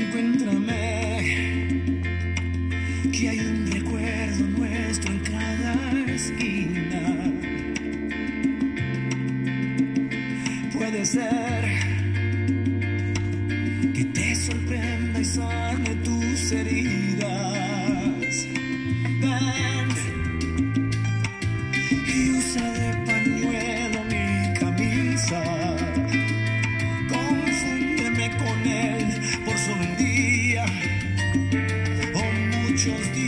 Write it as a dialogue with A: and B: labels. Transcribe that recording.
A: encuéntrame. Que hay un recuerdo nuestro en cada esquina. Puede ser que te sorprenda y sane tus heridas. Ven y muchos.